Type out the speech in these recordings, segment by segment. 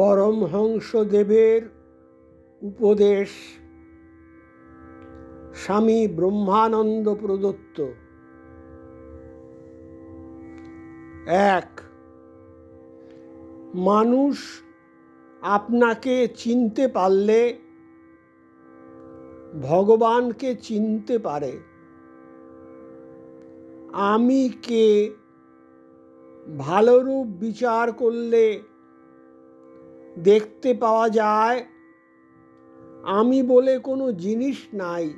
পরমহংসদেবের উপদেশ। স্বামী ব্রহ্মানন্দ প্রদত্ত। এক, মানুষ আপনাকে চিনতে পারলে ভগবানকে চিনতে পারে। আমি কে? ভালোরূপ বিচার করলে দেখতে পাওয়া যায়, আমি বলে কোনো জিনিস নাই।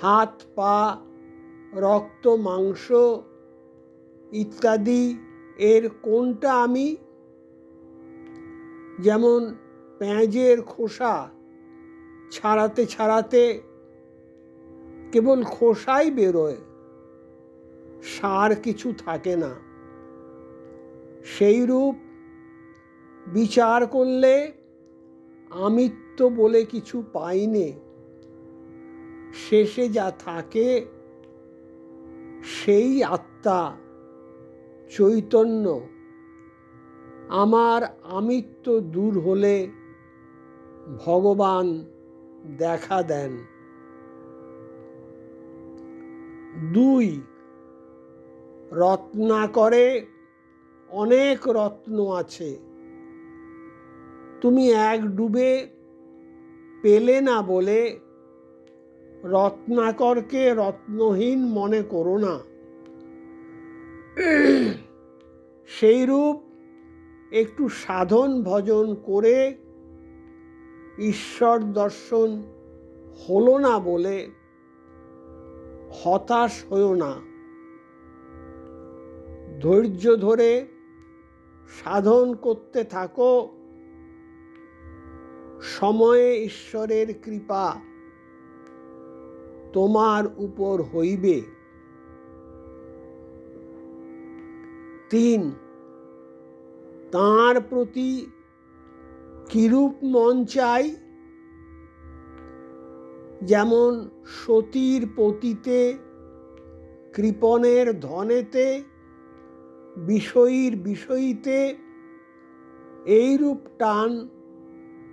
হাত, পা, রক্ত, মাংস ইত্যাদি এর কোনটা আমি? যেমন পেঁয়াজের খোসা ছাড়াতে ছাড়াতে কেবল খোসাই বেরোয়, সার কিছু থাকে না। সেই রূপ বিচার করলে আমিত্ব বলে কিছু পাইনে। শেষে যা থাকে সেই আত্মা চৈতন্য। আমার আমিত্ব দূর হলে ভগবান দেখা দেন। দুই, রত্না করে অনেক রত্ন আছে। তুমি এক ডুবে পেলে না বলে রত্নাকরকে রত্নহীন মনে করো না। সেই রূপ একটু সাধন ভজন করে ঈশ্বর দর্শন হলো না বলে হতাশ হও না। ধৈর্য ধরে সাধন করতে থাকো সময়ে ঈশ্বরের কৃপা তোমার উপর হইবে। তিন, তাঁর প্রতি কিরূপ মন চাই? যেমন সতীর পতিতে, কৃপণের ধনেতে, বিষয়ীর বিষয়ীতে, এইরূপ টান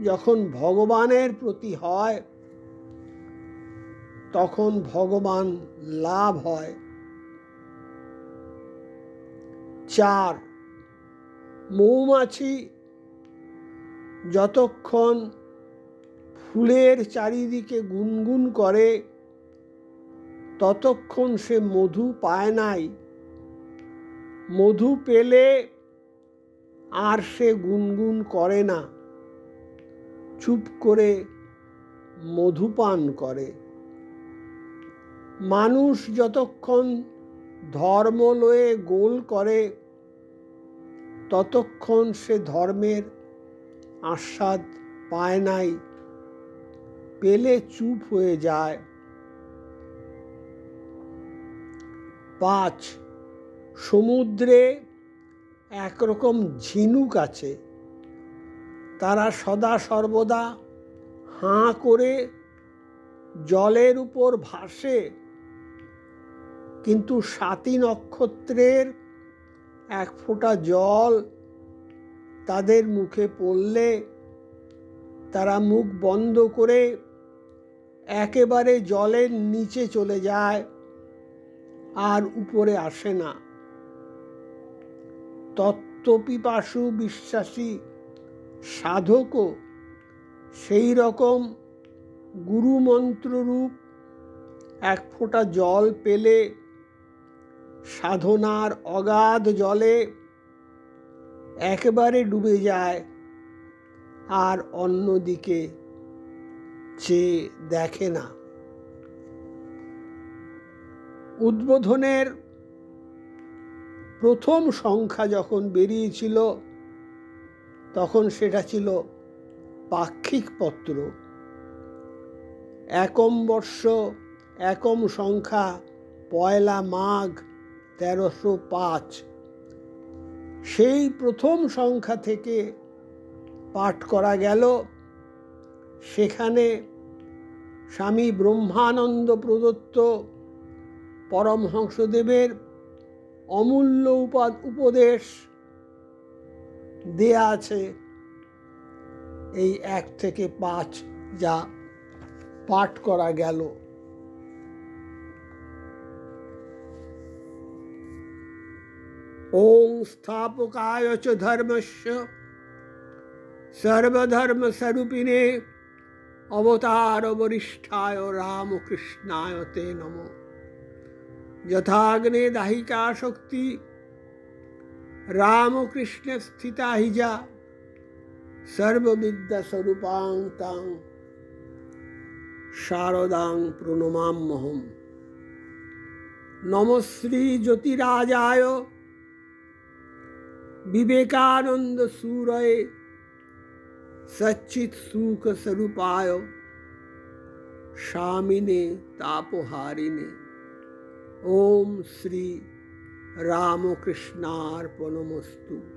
যখন ভগবানের প্রতি হয়, তখন ভগবান লাভ হয়। চার, মৌমাছি যতক্ষণ ফুলের চারিদিকে গুনগুন করে, ততক্ষণ সে মধু পায় নাই। মধু পেলে আর সে গুনগুন করে না। চুপ করে মধুপান করে। মানুষ যতক্ষণ ধর্ম লয়ে গোল করে, ততক্ষণ সে ধর্মের আস্বাদ পায় নাই, পেলে চুপ হয়ে যায়। পাঁচ, সমুদ্রে একরকম ঝিনুক আছে। তারা সদা সর্বদা হাঁ করে জলের উপর ভাসে। কিন্তু সাতী নক্ষত্রের এক ফোঁটা জল তাদের মুখে পড়লে তারা মুখ বন্ধ করে একেবারে জলের নিচে চলে যায়, আর উপরে আসে না। তত্ত্বপিপাসু বিশ্বাসী সাধকও সেই রকম গুরুমন্ত্ররূপ এক ফোঁটা জল পেলে, সাধনার অগাধ জলে একেবারে ডুবে যায় আর অন্যদিকে চেয়ে দেখে না। উদ্বোধনের প্রথম সংখ্যা যখন বেরিয়েছিল তখন সেটা ছিল পাক্ষিক পত্র। একম বর্ষ, একম সংখ্যা, পয়লা মাঘ, তেরোশো পাঁচ। সেই প্রথম সংখ্যা থেকে পাঠ করা গেল। সেখানে স্বামী ব্রহ্মানন্দ প্রদত্ত পরমহংসদেবের অমূল্য উপাদ উপদেশ দেয়া আছে এই এক থেকে পাঁচ যা পাঠ করা গেল। ওং স্থাপকায় চ ধর্মস্য সর্বধর্মস্বরূপিণে অবতার বরিষ্ঠায় রামকৃষ্ণায় তে নম। যথাগ্নে দাহিকা শক্তি রামকৃষ্ণ স্থিতা হি যা সর্ববিদ্যা স্বরূপাং তাং শারদাং প্রণমাম্যহম নমশ্রী জ্যোতিরাজায় विवेकानंद सूरय सच्चित सुख स्वरूपाय शामिने तापोहारिने ओम श्री रामकृष्णार्पणमस्तु।